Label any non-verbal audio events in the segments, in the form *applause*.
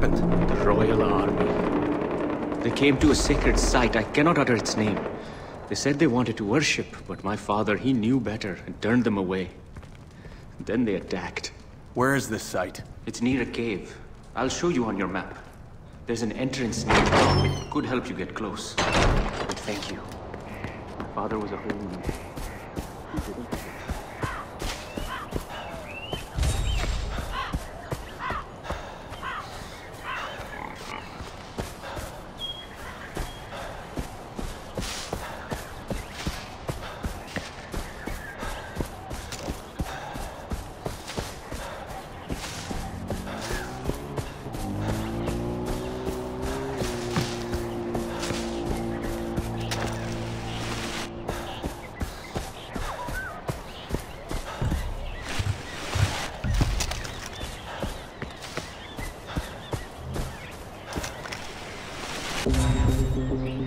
happened? The Royal Army. They came to a sacred site. I cannot utter its name. They said they wanted to worship, but my father, he knew better and turned them away. Then they attacked. Where is this site? It's near a cave. I'll show you on your map. There's an entrance near the top. It could help you get close. But thank you. My father was a holy man. Thank you.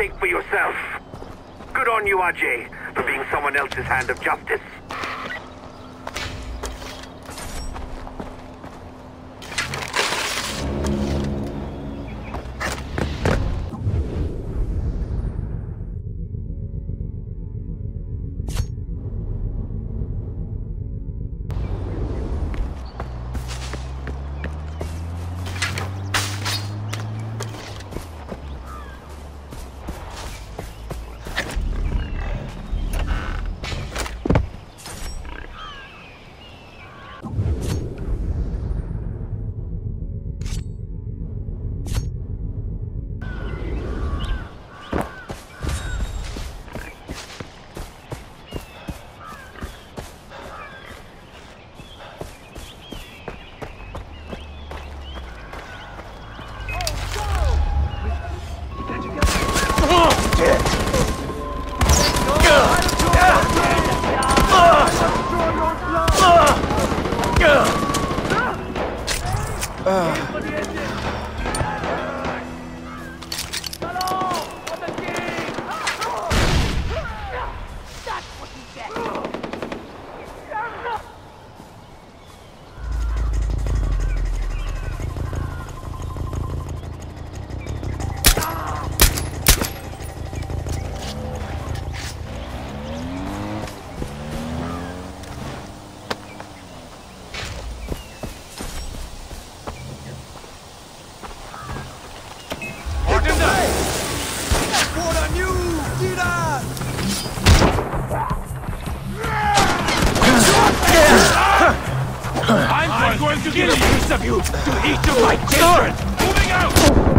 Take for yourself. Good on you, Ajay, for being someone else's hand of justice. I'm, going, to kill each of you to each of my children! Moving out!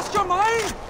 Lost your mind?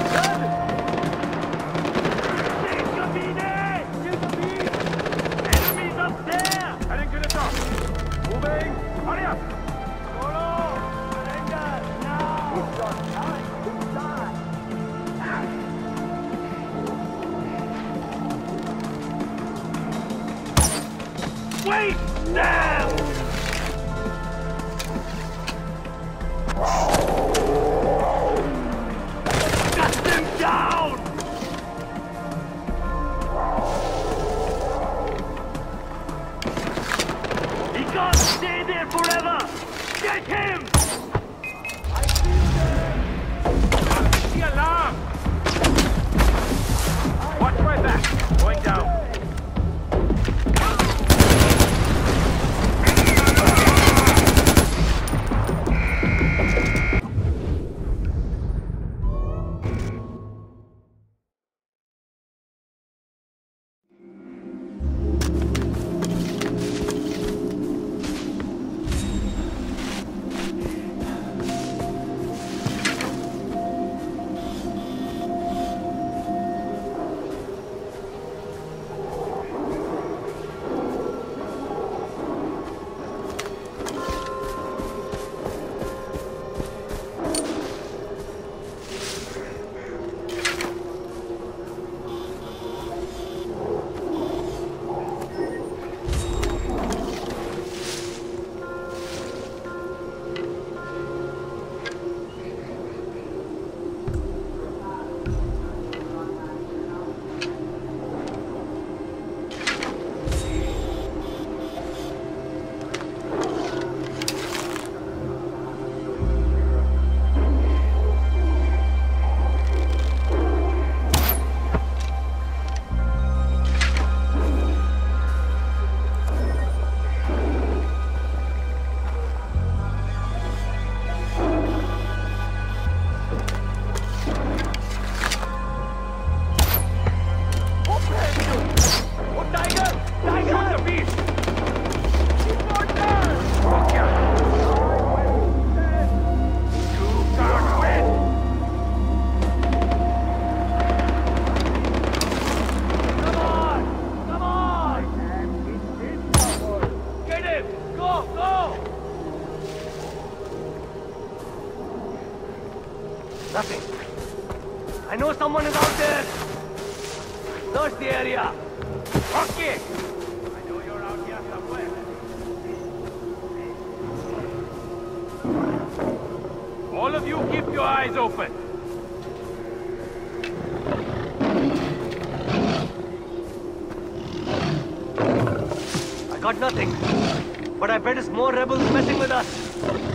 Going down. All of you keep your eyes open. I got nothing. But I bet it's more rebels messing with us.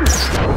Let's go.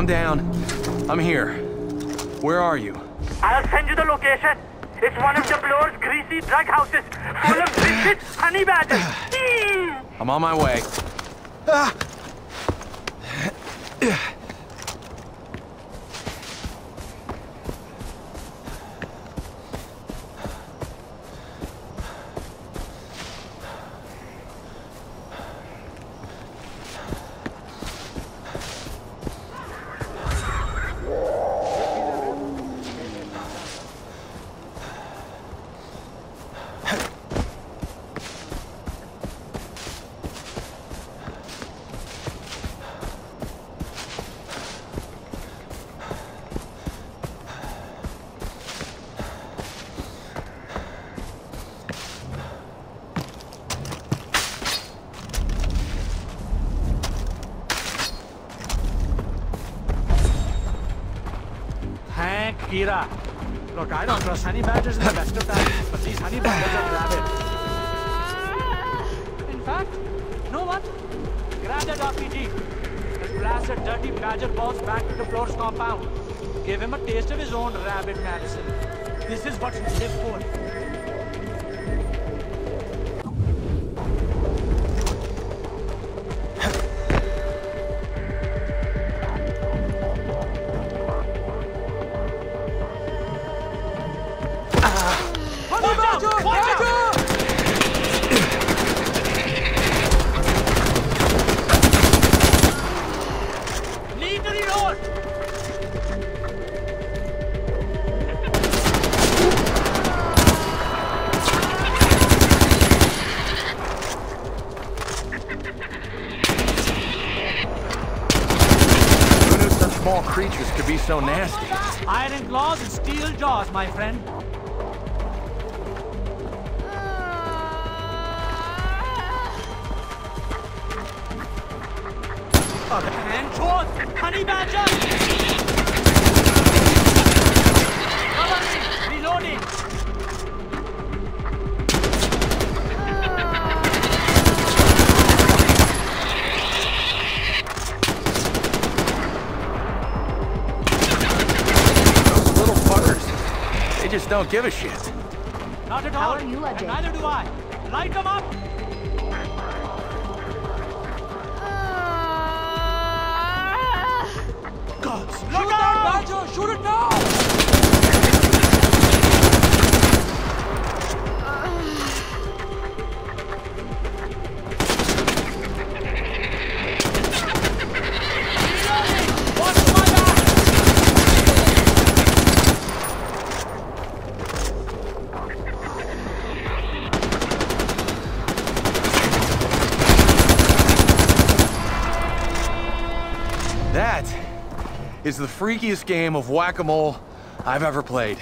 Calm down. I'm here. Where are you? I'll send you the location. It's one of De Pleur's greasy drug houses, full of *laughs* biscuits, honey badgers. *sighs* I'm on my way. Hank Kira. Look, I don't trust honey badgers in the best of times, but these honey badgers are rabid. In fact, you know what? RPG and blast dirty badger balls back to De Pleur's compound. Give him a taste of his own rabbit medicine. This is what you live for. So nasty? Iron claws and steel jaws, my friend. Don't give a shit. Not at How all. are you, and Ajay? neither do I. Light them up! Gods! Look out! Badger! Shoot it now! The freakiest game of whack-a-mole I've ever played.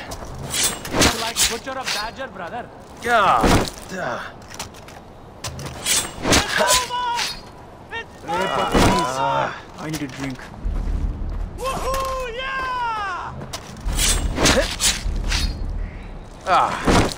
Like butcher of badger, brother. God. Ugh. It's over! It's over! I need a drink. Woohoo! Yeah! Ah.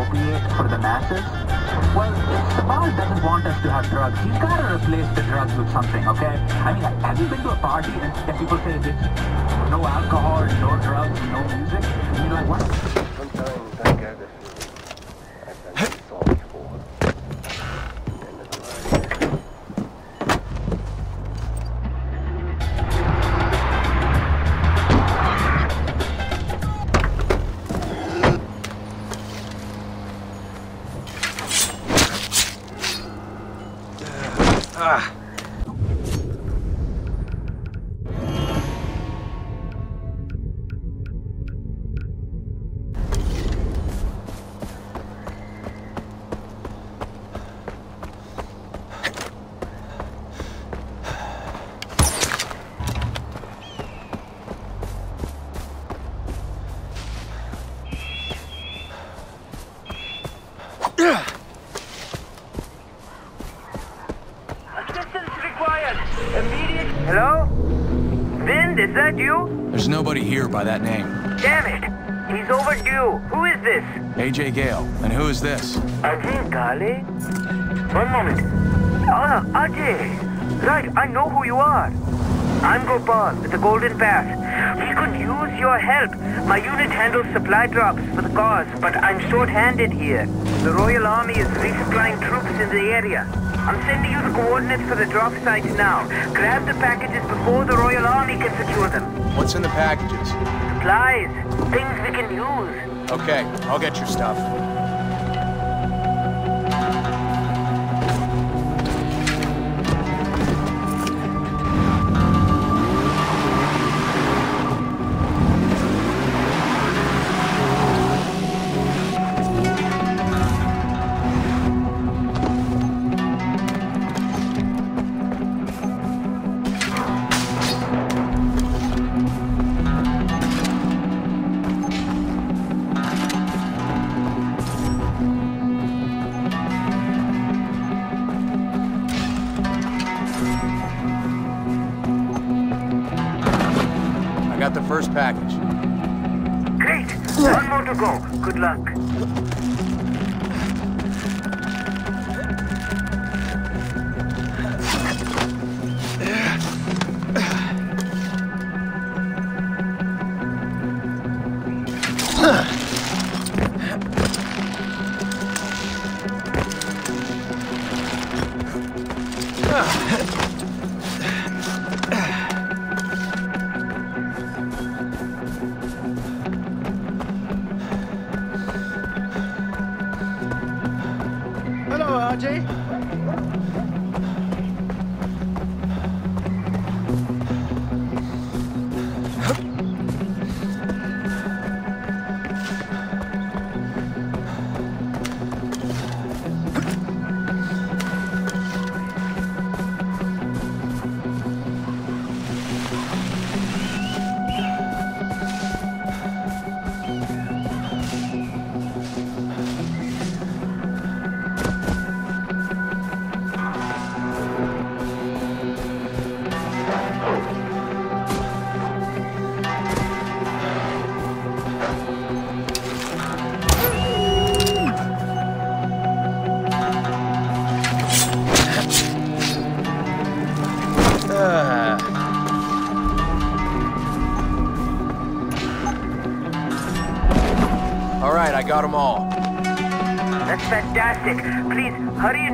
Opiate for the masses. Well, Sabal doesn't want us to have drugs, he's got to replace the drugs with something, okay? I mean, like, have you been to a party and, and people say it's No alcohol, no drugs, no music? You're like, what? Assistance required. Immediate. Hello? Vind, is that you? There's nobody here by that name. Damn it. He's overdue. Who is this? Ajay Ghale. And who is this? Ajay Ghale? One moment. Ah, Ajay. Right, I know who you are. I'm Gopal with the Golden Path. We could use your help. My unit handles supply drops for the cause, but I'm short-handed here. The Royal Army is resupplying troops in the area. I'm sending you the coordinates for the drop sites now. Grab the packages before the Royal Army can secure them. What's in the packages? Supplies, things we can use. Okay, I'll get your stuff. Got the first package. Great. One more to go. Good luck. Hello,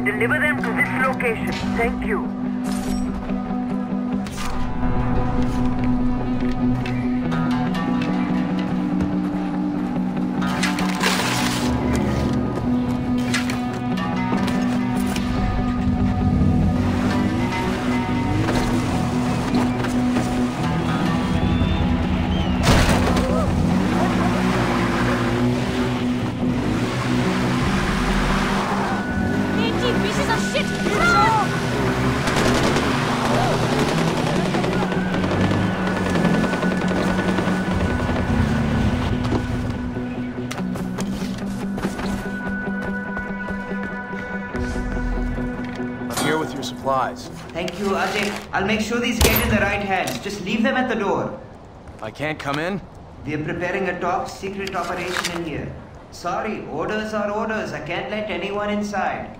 and deliver them to this location. Thank you. I'll make sure these get in the right hands. Just leave them at the door. I can't come in? We're preparing a top secret operation in here. Sorry, orders are orders. I can't let anyone inside.